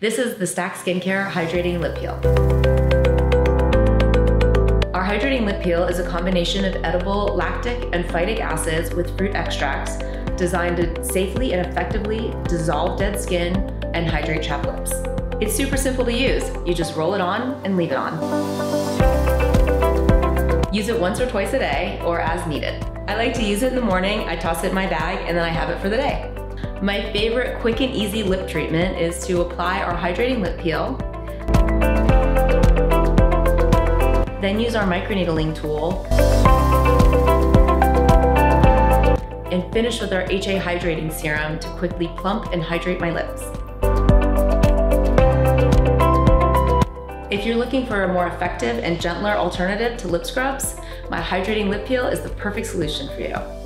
This is the Stacked Skincare Hydrating Lip Peel. Our hydrating lip peel is a combination of edible lactic and phytic acids with fruit extracts designed to safely and effectively dissolve dead skin and hydrate chapped lips. It's super simple to use. You just roll it on and leave it on. Use it once or twice a day or as needed. I like to use it in the morning, I toss it in my bag, and then I have it for the day. My favorite quick and easy lip treatment is to apply our hydrating lip peel, then use our microneedling tool, and finish with our HA Hydrating Serum to quickly plump and hydrate my lips. If you're looking for a more effective and gentler alternative to lip scrubs, my hydrating lip peel is the perfect solution for you.